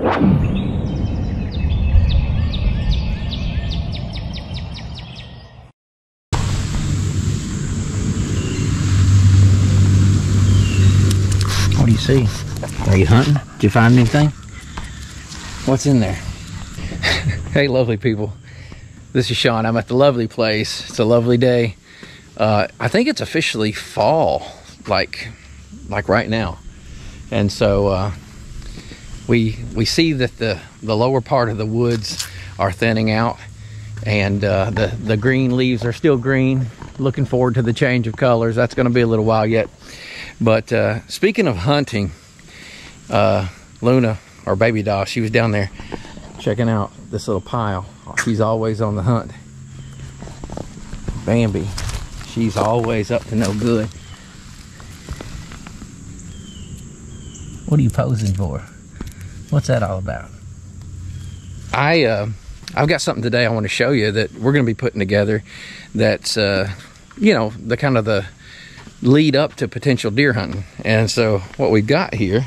What do you see? Are you hunting? Did you find anything? What's in there? hey, lovely people. This is Sean. I'm at the lovely place. It's a lovely day. Uh, I think it's officially fall, like, like right now. And so uh, we we see that the the lower part of the woods are thinning out, and uh, the the green leaves are still green. Looking forward to the change of colors. That's going to be a little while yet. But uh, speaking of hunting, uh, Luna, our baby doll, she was down there checking out this little pile. She's always on the hunt. Bambi, she's always up to no good. What are you posing for? What's that all about? I uh, I've got something today I want to show you that we're going to be putting together. That's uh, you know the kind of the lead up to potential deer hunting. And so what we've got here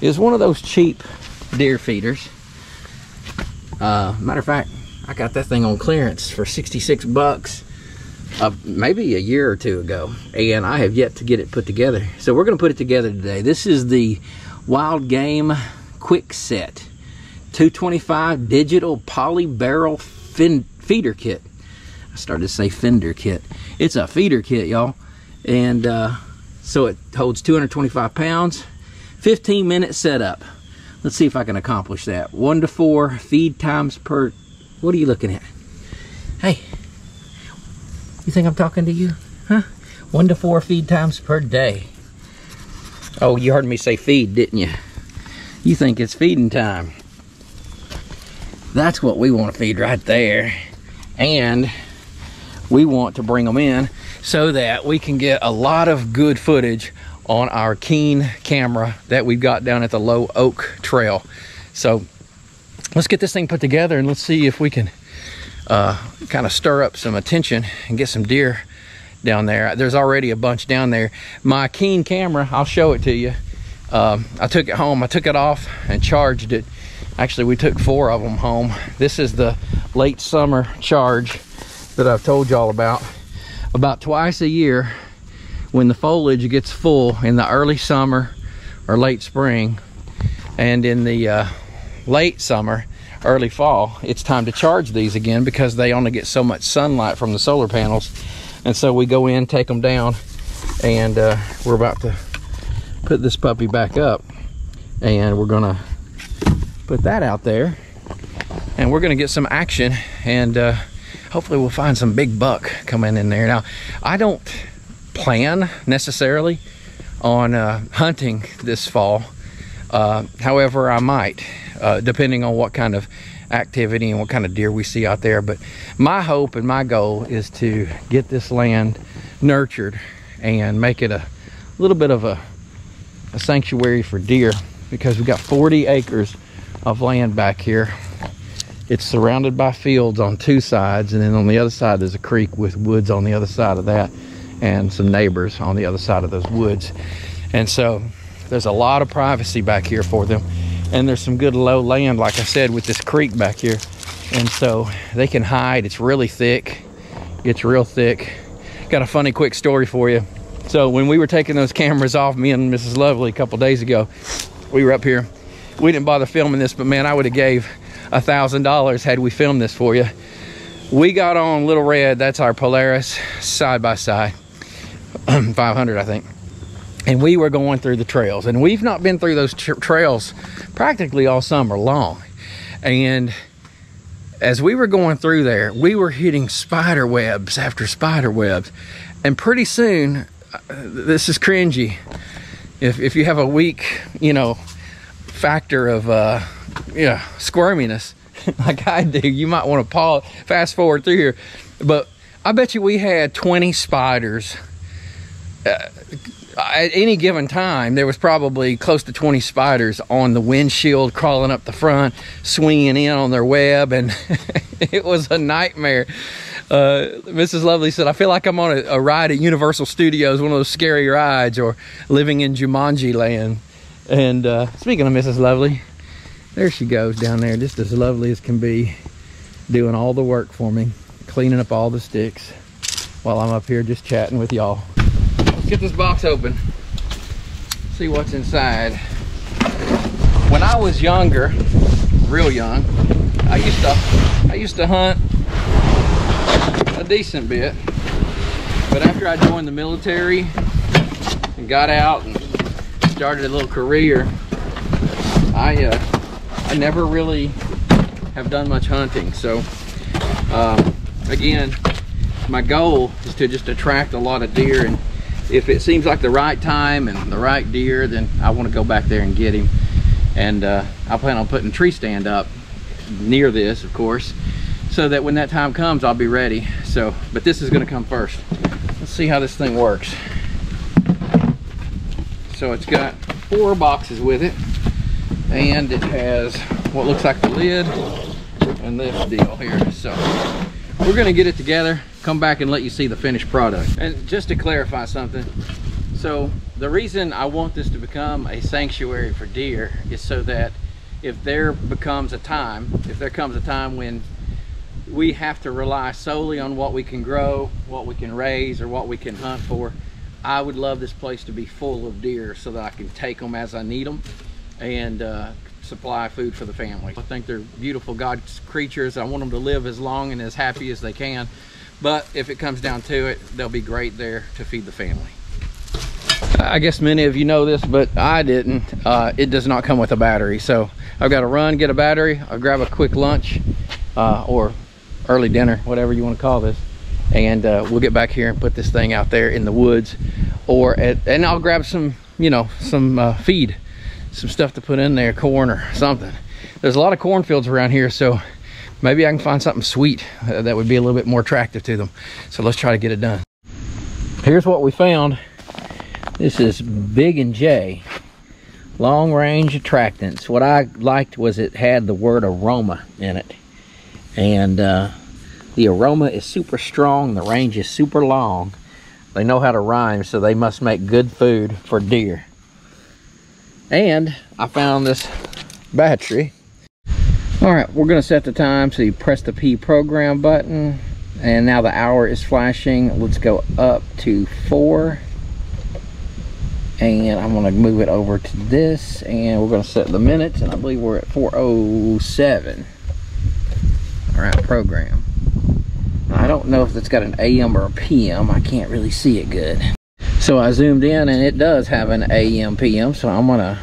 is one of those cheap deer feeders. Uh, matter of fact, I got that thing on clearance for 66 bucks. Uh, maybe a year or two ago and I have yet to get it put together so we're gonna put it together today this is the Wildgame quick set. 225 digital poly barrel fin feeder kit. I started to say fender kit. It's a feeder kit y'all. And uh, so it holds 225 pounds. 15 minute setup. Let's see if I can accomplish that. One to four feed times per what are you looking at? Hey. You think I'm talking to you? Huh? One to four feed times per day. Oh you heard me say feed didn't you you think it's feeding time. That's what we want to feed right there. And we want to bring them in so that we can get a lot of good footage on our keen camera that we've got down at the low oak trail. So let's get this thing put together and let's see if we can uh, kind of stir up some attention and get some deer down there. There's already a bunch down there. My keen camera i'll show it to you um, i took it home i took it off and charged it. Actually we took four of them home. This is the late summer charge that i've told y'all about. About twice a year when the foliage gets full in the early summer or late spring and in the uh, late summer early fall it's time to charge these again because they only get so much sunlight from the solar panels. And so we go in take them down and uh, we're about to put this puppy back up and we're gonna put that out there and we're gonna get some action and uh, hopefully we'll find some big buck coming in there. Now, I don't plan necessarily on uh, hunting this fall. Uh, however, I might, uh, depending on what kind of activity and what kind of deer we see out there. But my hope and my goal is to get this land nurtured and make it a little bit of a, a sanctuary for deer because we've got 40 acres of land back here. It's surrounded by fields on two sides and then on the other side there's a creek with woods on the other side of that and some neighbors on the other side of those woods. And so there's a lot of privacy back here for them and there's some good low land like i said with this creek back here. And so they can hide. It's really thick. It's real thick. Got a funny quick story for you so when we were taking those cameras off me and mrs lovely a couple days ago we were up here. We didn't bother filming this but man i would have gave a thousand dollars had we filmed this for you. We got on little red that's our polaris side by side. 500 i think. And we were going through the trails. And we've not been through those tra trails practically all summer long. And as we were going through there we were hitting spider webs after spider webs. And pretty soon this is cringy if, if you have a weak you know factor of uh yeah, squirminess like I do, you might want to pause, fast forward through here. But I bet you we had 20 spiders. Uh, at any given time, there was probably close to 20 spiders on the windshield crawling up the front, swinging in on their web, and it was a nightmare. Uh, Mrs. Lovely said, I feel like I'm on a, a, ride at Universal Studios, one of those scary rides, or living in Jumanji land. And uh, speaking of Mrs. Lovely, There she goes down there, just as lovely as can be, doing all the work for me, cleaning up all the sticks while I'm up here just chatting with y'all. Let's get this box open, see what's inside. When I was younger, real young, I used to I used to hunt a decent bit. But after I joined the military and got out and started a little career, I uh, I never really have done much hunting. So um, again, my goal is to just attract a lot of deer and if it seems like the right time and the right deer, then I want to go back there and get him. And uh, I plan on putting a tree stand up near this, of course, so that when that time comes, I'll be ready. So, but this is gonna come first. Let's see how this thing works. So it's got four boxes with it, and it has what looks like the lid and this deal here. So we're gonna get it together, come back and let you see the finished product. And just to clarify something, so the reason I want this to become a sanctuary for deer is so that if there becomes a time, if there comes a time when we have to rely solely on what we can grow, what we can raise, or what we can hunt for, I would love this place to be full of deer so that I can take them as I need them and uh, supply food for the family. I think they're beautiful God's creatures. I want them to live as long and as happy as they can. But if it comes down to it, they'll be great there to feed the family. I guess many of you know this, but I didn't. Uh, it does not come with a battery. So I've got to run, get a battery. I'll grab a quick lunch uh, or early dinner, whatever you want to call this. And uh, we'll get back here and put this thing out there in the woods or at, and I'll grab some, you know, some uh, feed, some stuff to put in there, corn or something. There's a lot of cornfields around here. So maybe I can find something sweet uh, that would be a little bit more attractive to them. So let's try to get it done. Here's what we found. This is BIG&J long range attractants. What I liked was it had the word aroma in it. And uh, the aroma is super strong, the range is super long. They know how to rhyme, so they must make good food for deer. And I found this battery. All right, we're gonna set the time. So you press the P program button and now the hour is flashing. Let's go up to four and I'm gonna move it over to this and we're gonna set the minutes and I believe we're at 407 program. I don't know if it's got an AM or a PM I can't really see it good. So I zoomed in and it does have an AM PM so I'm gonna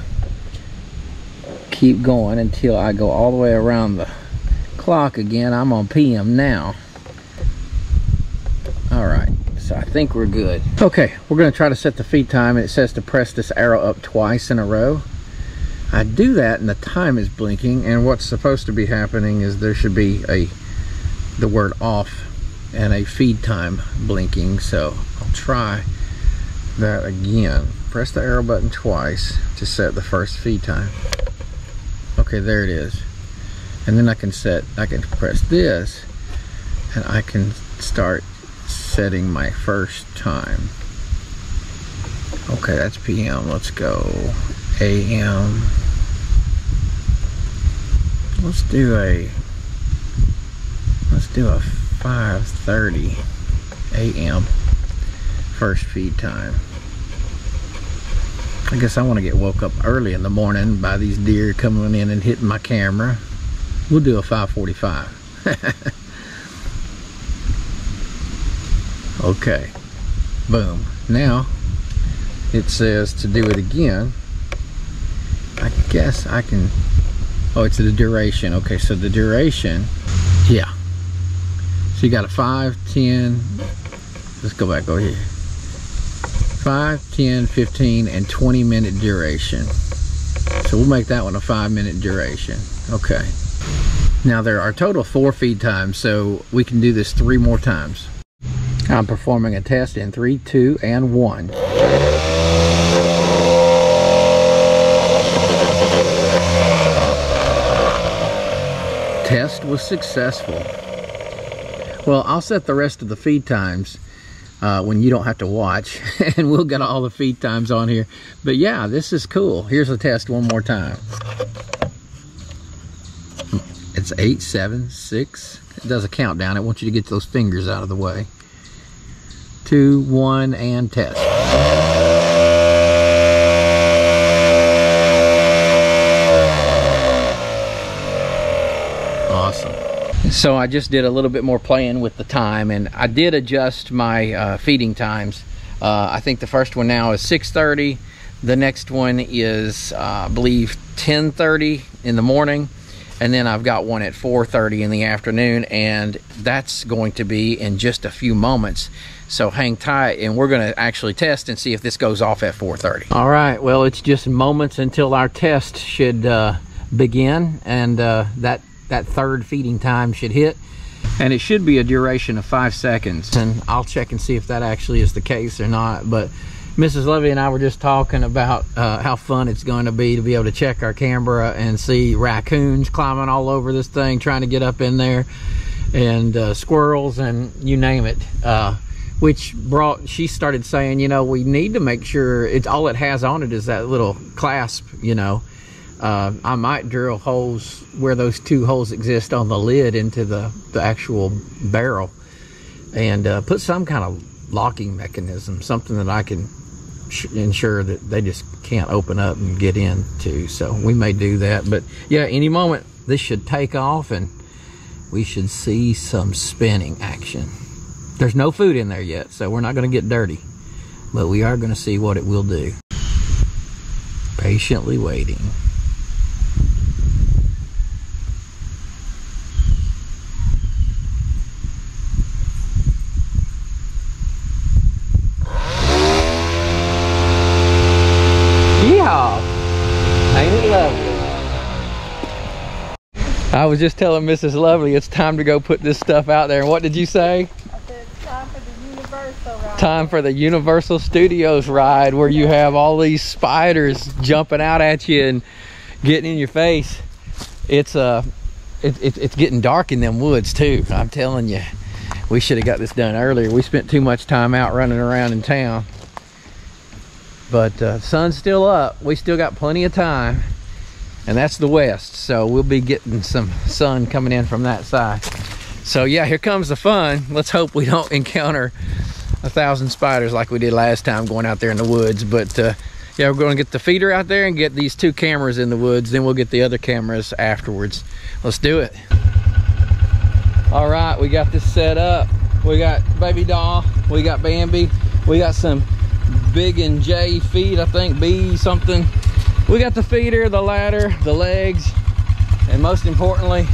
keep going until I go all the way around the clock again. I'm on PM now. All right. So I think we're good. Okay, we're gonna try to set the feed time. It says to press this arrow up twice in a row. I do that and the time is blinking and what's supposed to be happening is there should be a the word off and a feed time blinking. So I'll try that again. Press the arrow button twice to set the first feed time. Okay, there it is. And then I can set, I can press this and I can start setting my first time. Okay, that's PM. Let's go AM. Let's do a let's do a 5:30 AM first feed time. I guess I want to get woke up early in the morning by these deer coming in and hitting my camera. We'll do a 545. okay boom now it says to do it again I guess I can oh it's the duration. Okay so the duration yeah. So you got a 5 10 let's go back over here. 5 10 15 and 20 minute duration. So we'll make that one a five minute duration. Okay. Now there are total four feed times so we can do this three more times. I'm performing a test in three, two, and one. Test was successful. Well, I'll set the rest of the feed times uh, when you don't have to watch and we'll get all the feed times on here. But yeah, this is cool. Here's the test one more time. It's eight, seven, six. It does a countdown. I want you to get those fingers out of the way. Two, one, and test. Awesome. So I just did a little bit more playing with the time and I did adjust my uh, feeding times. Uh, I think the first one now is 6.30. The next one is, uh, I believe, 10.30 in the morning. And then I've got one at 4.30 in the afternoon and that's going to be in just a few moments. So hang tight and we're gonna actually test and see if this goes off at 4.30. All right, well, it's just moments until our test should uh, begin and uh, that that third feeding time should hit. And it should be a duration of five seconds. And I'll check and see if that actually is the case or not. But Mrs. Lovely and I were just talking about uh, how fun it's going to be to be able to check our camera and see raccoons climbing all over this thing trying to get up in there and uh, squirrels and you name it. Uh, which brought she started saying you know we need to make sure it's all it has on it is that little clasp you know uh, I might drill holes where those two holes exist on the lid into the, the actual barrel and uh, put some kind of locking mechanism, something that I can ensure that they just can't open up and get into. So we may do that. But yeah, any moment this should take off and we should see some spinning action. There's no food in there yet, so we're not going to get dirty. But we are going to see what it will do. Patiently waiting. I was just telling Mrs. Lovely it's time to go put this stuff out there. And what did you say? time for the Universal. Time for the Universal Studios ride where you have all these spiders jumping out at you and getting in your face. It's uh it, it, it's getting dark in them woods too. I'm telling you. We should have got this done earlier. We spent too much time out running around in town. But uh, sun's still up. We still got plenty of time and that's the west so we'll be getting some sun coming in from that side. So yeah here comes the fun. Let's hope we don't encounter a thousand spiders like we did last time going out there in the woods. But uh, yeah we're going to get the feeder out there and get these two cameras in the woods. Then we'll get the other cameras afterwards. Let's do it. All right we got this set up. We got baby doll. We got bambi. We got some BIG&J feed i think b something we got the feeder, the ladder, the legs, and most importantly,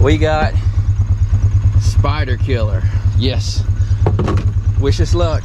we got spider killer. Yes. Wish us luck.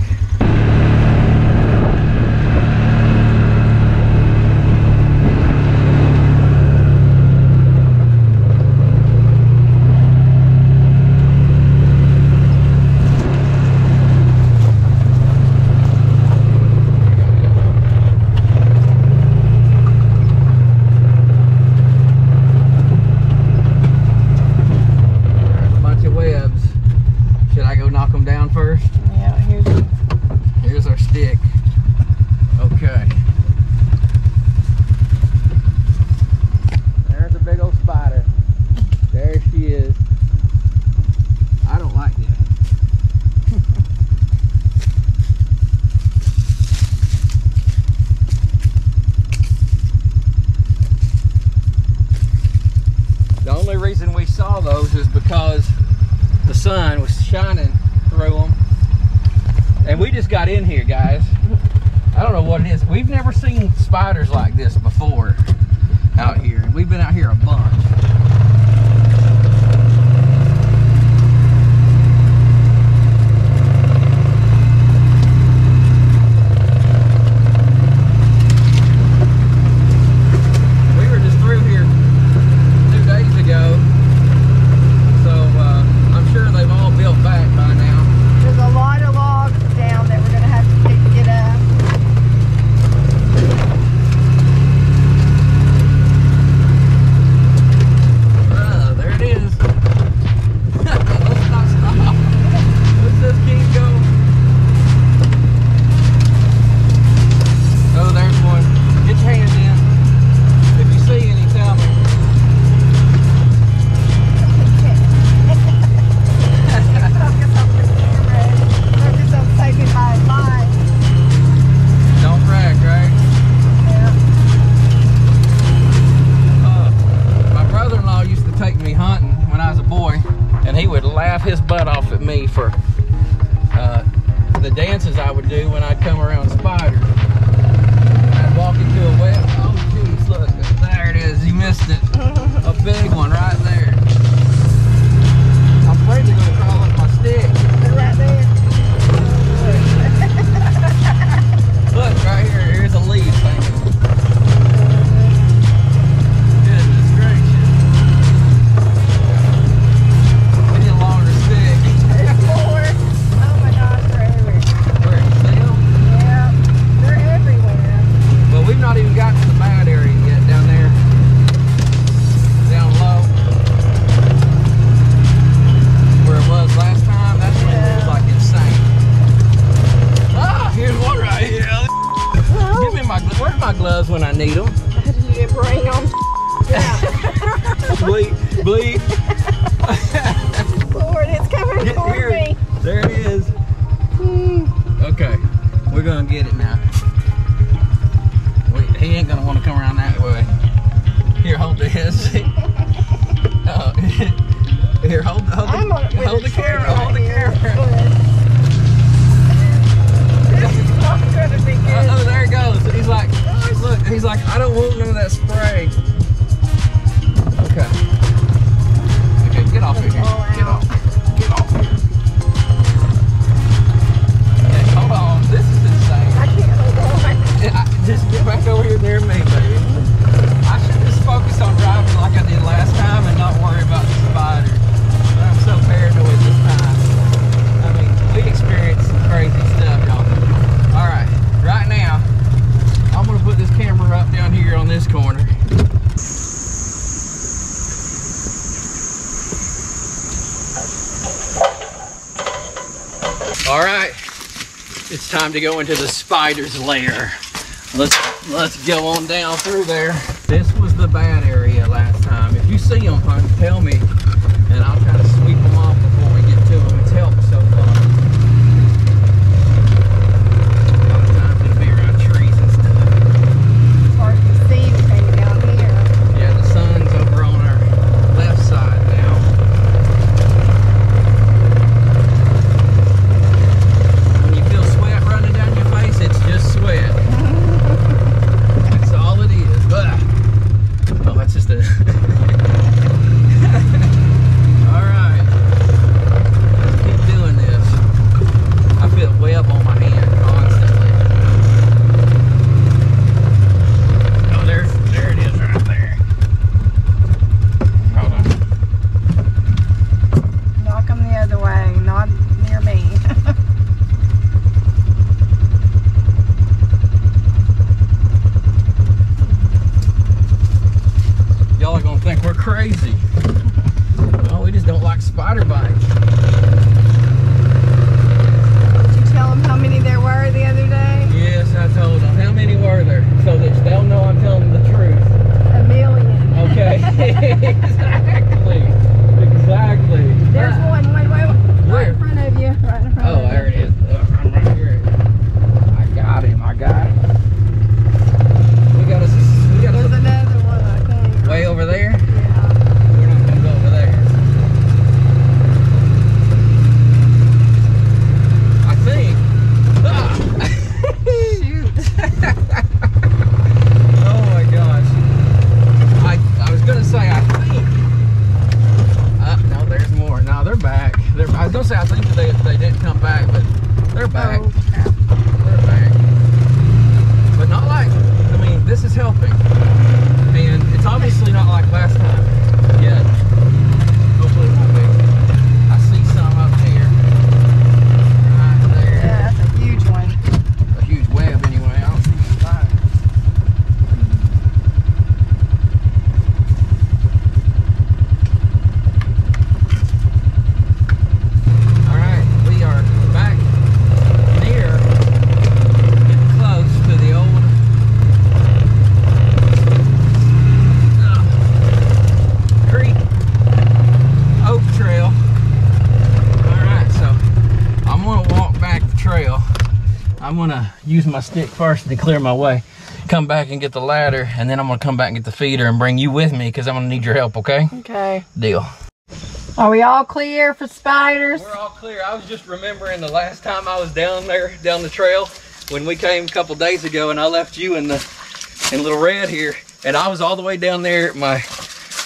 me for uh, the dances I would do when I'd come around time to go into the spider's lair. Let's let's go on down through there. This was the bad area last time. If you see them, tell me. helping. my stick first to clear my way. Come back and get the ladder, and then I'm gonna come back and get the feeder and bring you with me because I'm gonna need your help, okay? Okay. Deal. Are we all clear for spiders? We're all clear. I was just remembering the last time I was down there, down the trail, when we came a couple days ago and I left you in the in Little Red here, and I was all the way down there my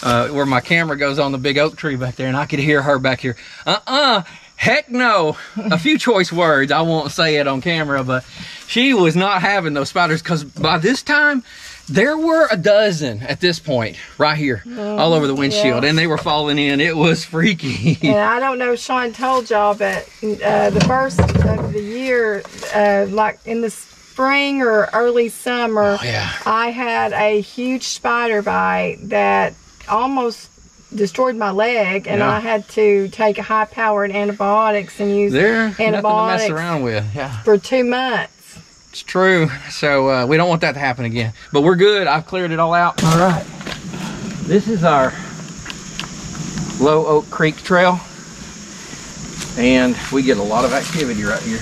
uh, where my camera goes on the big oak tree back there, and I could hear her back here. Uh-uh, Heck no. A few choice words. I won't say it on camera, but she was not having those spiders because by this time there were a dozen at this point right here all over the windshield yeah. and they were falling in it was freaky And I don't know Sean told y'all, but uh, the first of the year, uh, like in the spring or early summer, Oh, yeah. I had a huge spider bite that almost destroyed my leg, and Yeah. I had to take a high-powered antibiotics and use they're nothing to mess antibiotics around with yeah. for two months. it's true. So uh, we don't want that to happen again. But we're good. I've cleared it all out. All right. This is our low oak creek trail. And we get a lot of activity right here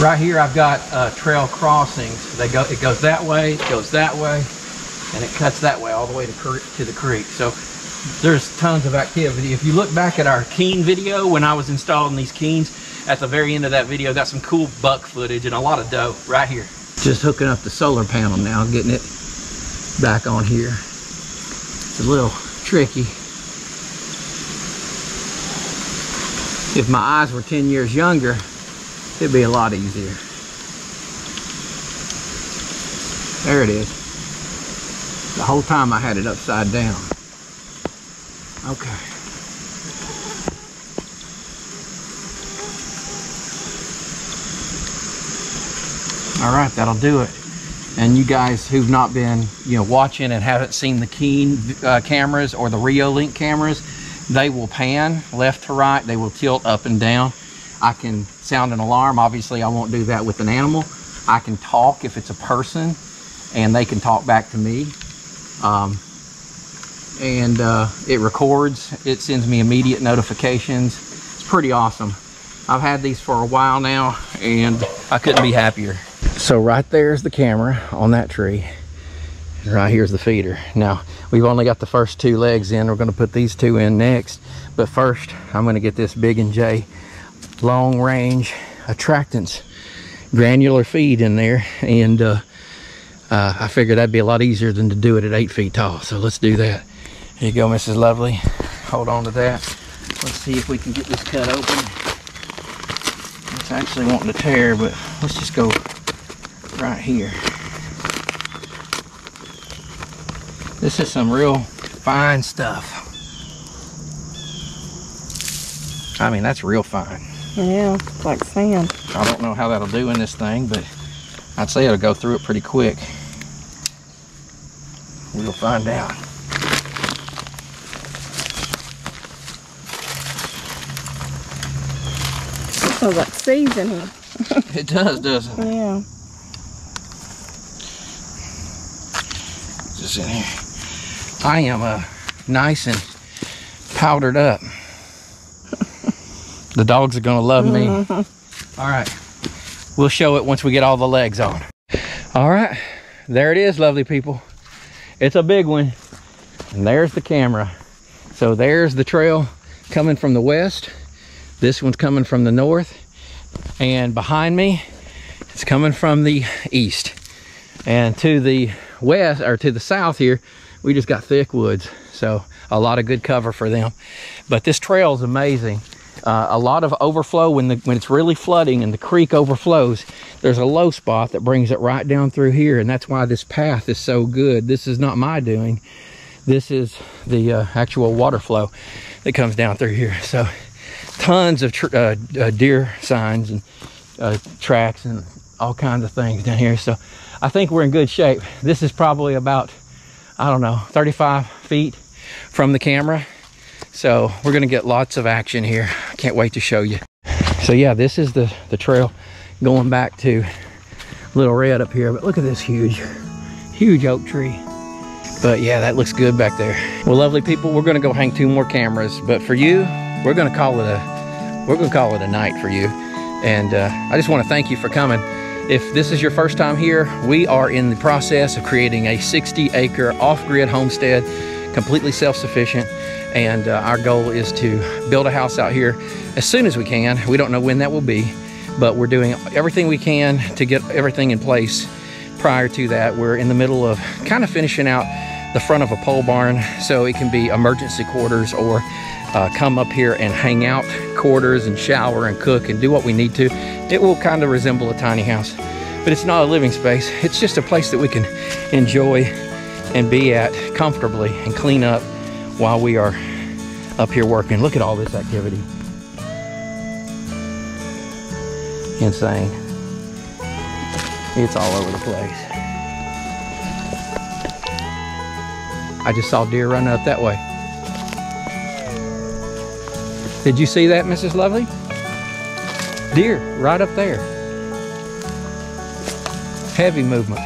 right here i've got uh, trail crossings. They go it goes that way it goes that way and it cuts that way all the way to, to the creek. So there's tons of activity. If you look back at our keen video when i was installing these keens at the very end of that video got some cool buck footage and a lot of doe right here. Just hooking up the solar panel now getting it back on here. It's a little tricky. If my eyes were 10 years younger it'd be a lot easier. There it is. The whole time I had it upside down. Okay. All right that'll do it. And you guys who've not been you know watching and haven't seen the keen uh, cameras or the Reolink cameras they will pan left to right. They will tilt up and down. I can sound an alarm. Obviously i won't do that with an animal. I can talk if it's a person and they can talk back to me. Um, and uh, it records. It sends me immediate notifications. It's pretty awesome. I've had these for a while now and i couldn't be happier. So right there's the camera on that tree and right here's the feeder. Now we've only got the first two legs in. We're going to put these two in next. But first i'm going to get this BIG&J long range attractants. Granular feed in there and uh, uh, I figured that'd be a lot easier than to do it at eight feet tall so let's do that. Here you go Mrs. Lovely. Hold on to that. Let's see if we can get this cut open. It's actually wanting to tear but let's just go right here. This is some real fine stuff. I mean that's real fine Yeah, it's like sand. I don't know how that'll do in this thing, but I'd say it'll go through it pretty quick. We'll find out. Smells like seasoning. It does, doesn't it? Yeah. Just in here. I am uh, nice and powdered up. The dogs are gonna love me. All right, we'll show it once we get all the legs on. All right, there it is, lovely people. It's a big one. And there's the camera. So there's the trail coming from the west. This one's coming from the north. And behind me, it's coming from the east. And to the west, or to the south here, we just got thick woods. So a lot of good cover for them. But this trail is amazing. Uh, a lot of overflow. When the when it's really flooding and the creek overflows there's a low spot that brings it right down through here and that's why this path is so good. This is not my doing. This is the uh, actual water flow that comes down through here. So tons of uh, uh, deer signs and uh, tracks and all kinds of things down here. So i think we're in good shape. This is probably about i don't know 35 feet from the camera so we're gonna get lots of action here. Can't wait to show you. So yeah, this is the, the trail going back to Little Red up here. But look at this huge, huge oak tree. But yeah, that looks good back there. Well, lovely people, we're gonna go hang two more cameras. But for you, we're gonna call it a, we're gonna call it a night for you. And uh, I just wanna thank you for coming If this is your first time here, we are in the process of creating a 60 acre off grid homestead, completely self sufficient. And uh, our goal is to build a house out here as soon as we can. We don't know when that will be, but we're doing everything we can to get everything in place prior to that. We're in the middle of kind of finishing out the front of a pole barn so it can be emergency quarters or uh, come up here and hang out quarters and shower and cook and do what we need to. It will kind of resemble a tiny house, but it's not a living space. It's just a place that we can enjoy and be at comfortably and clean up while we are up here working. Look at all this activity. Insane. It's all over the place. I just saw deer running up that way. Did you see that, Mrs. Lovely? Deer right up there. Heavy movement.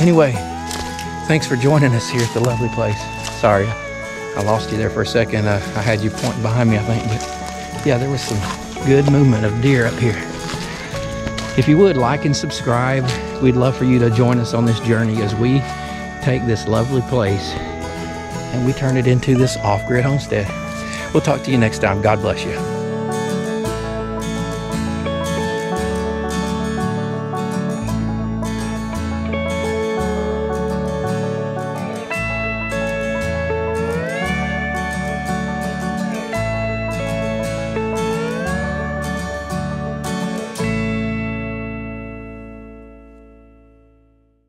Anyway, thanks for joining us here at the lovely place. Sorry, I lost you there for a second. Uh, I had you pointing behind me, I think. But yeah, there was some good movement of deer up here. If you would like and subscribe, we'd love for you to join us on this journey as we take this lovely place and we turn it into this off grid homestead. We'll talk to you next time. God bless you.